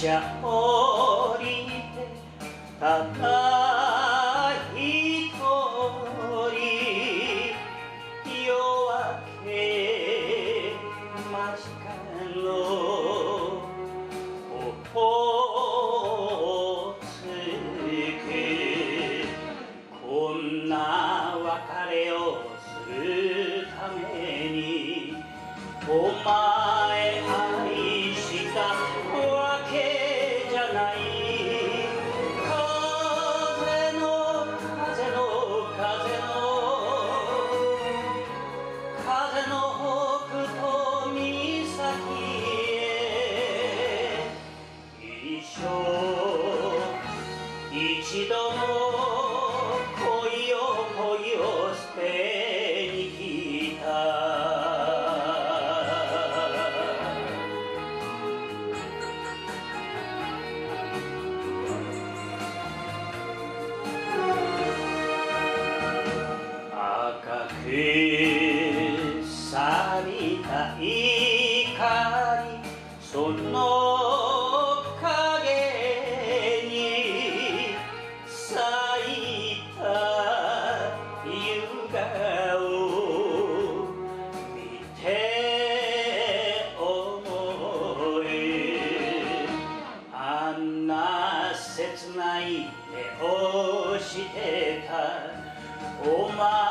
じ降りてたい一度も恋を恋を捨てに来た。赤く錆びた怒りそのお前。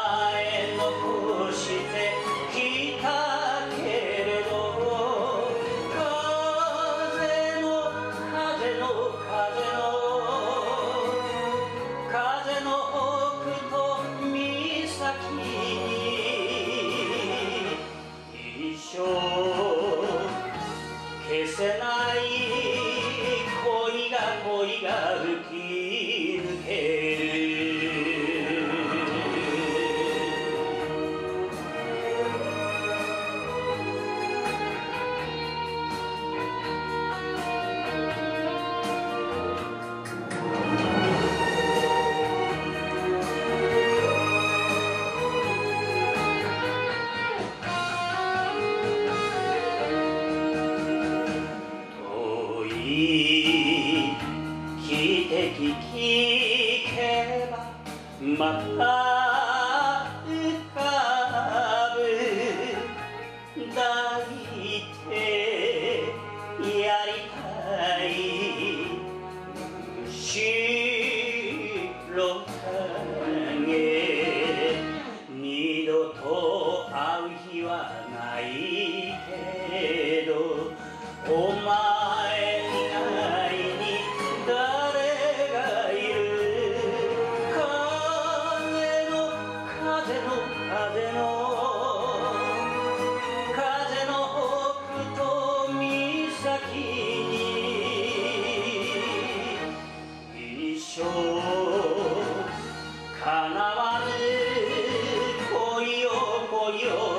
聞けばまた浮かぶ。大い一生叶わぬ恋を恋よ